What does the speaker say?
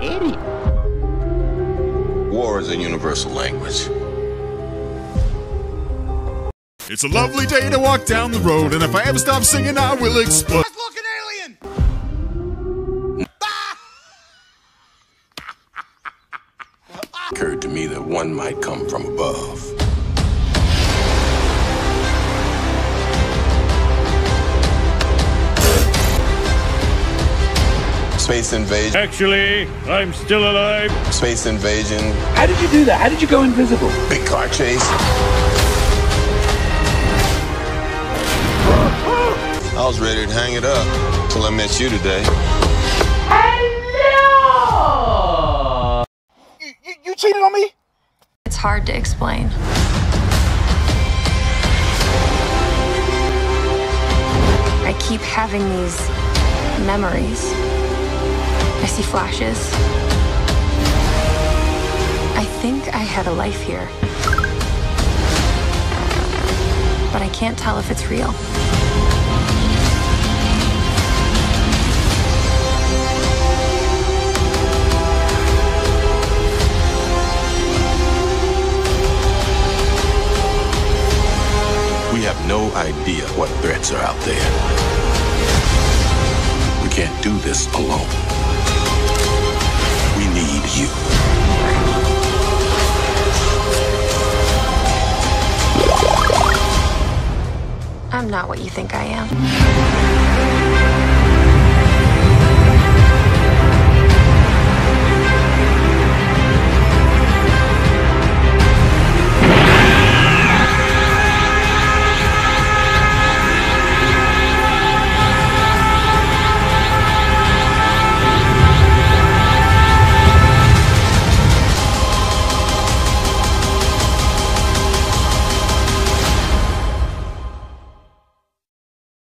they scary. War is a universal language. It's a lovely day to walk down the road, and if I ever stop singing, I will explode. looking alien! occurred to me that one might come from above. Space invasion. Actually, I'm still alive. Space invasion. How did you do that? How did you go invisible? Big car chase. I was ready to hang it up till I met you today. You, you, you cheated on me? It's hard to explain. I keep having these memories. See flashes. I think I had a life here. But I can't tell if it's real. We have no idea what threats are out there. We can't do this alone. I'm not what you think I am.